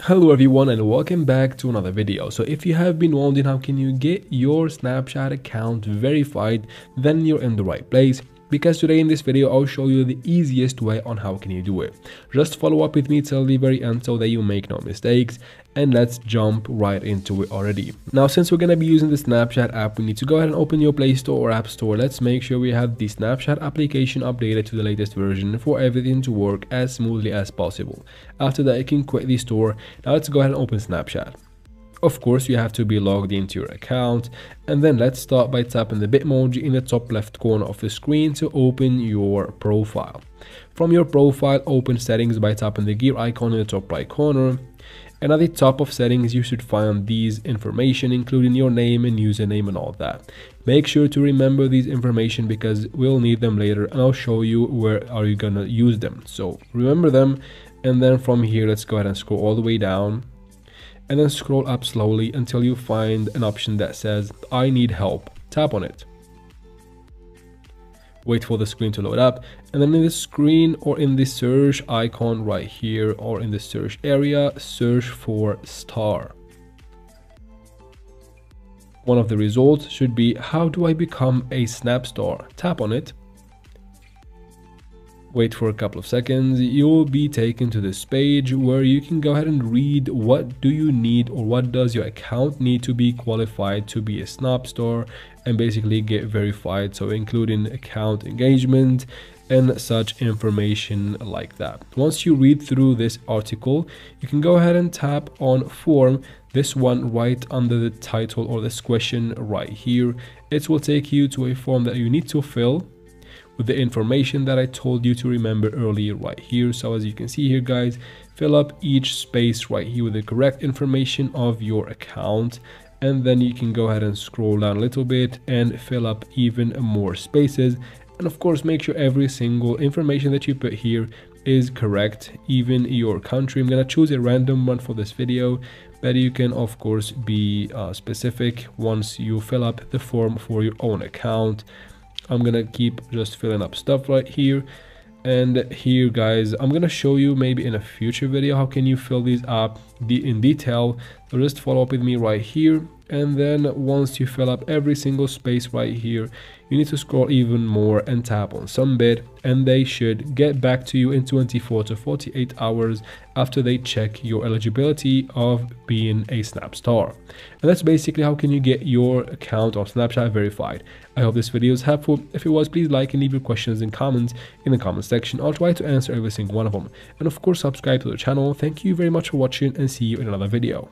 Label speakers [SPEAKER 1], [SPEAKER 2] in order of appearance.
[SPEAKER 1] Hello everyone and welcome back to another video. So if you have been wondering how can you get your Snapchat account verified, then you're in the right place because today in this video I'll show you the easiest way on how can you do it. Just follow up with me till the very end so that you make no mistakes and let's jump right into it already. Now since we're gonna be using the Snapchat app we need to go ahead and open your Play Store or App Store. Let's make sure we have the Snapchat application updated to the latest version for everything to work as smoothly as possible. After that you can quit the store. Now let's go ahead and open Snapchat. Of course, you have to be logged into your account. And then let's start by tapping the Bitmoji in the top left corner of the screen to open your profile. From your profile, open settings by tapping the gear icon in the top right corner. And at the top of settings, you should find these information, including your name and username and all that. Make sure to remember these information because we'll need them later and I'll show you where are you gonna use them. So remember them. And then from here, let's go ahead and scroll all the way down and then scroll up slowly until you find an option that says I need help. Tap on it. Wait for the screen to load up and then in the screen or in the search icon right here or in the search area, search for star. One of the results should be how do I become a snap Snapstar? Tap on it wait for a couple of seconds, you'll be taken to this page where you can go ahead and read what do you need or what does your account need to be qualified to be a Snap Star and basically get verified. So including account engagement and such information like that. Once you read through this article, you can go ahead and tap on form this one right under the title or this question right here. It will take you to a form that you need to fill with the information that I told you to remember earlier right here. So as you can see here guys, fill up each space right here with the correct information of your account. And then you can go ahead and scroll down a little bit and fill up even more spaces. And of course make sure every single information that you put here is correct. Even your country. I'm gonna choose a random one for this video but you can of course be uh, specific once you fill up the form for your own account I'm gonna keep just filling up stuff right here. And here guys i'm gonna show you maybe in a future video how can you fill these up in detail just follow up with me right here and then once you fill up every single space right here you need to scroll even more and tap on submit and they should get back to you in 24 to 48 hours after they check your eligibility of being a snap star And that's basically how can you get your account on Snapchat verified. I hope this video is helpful. If it was, please like and leave your questions and comments in the comment section. I'll try to answer every single one of them. And of course, subscribe to the channel. Thank you very much for watching and see you in another video.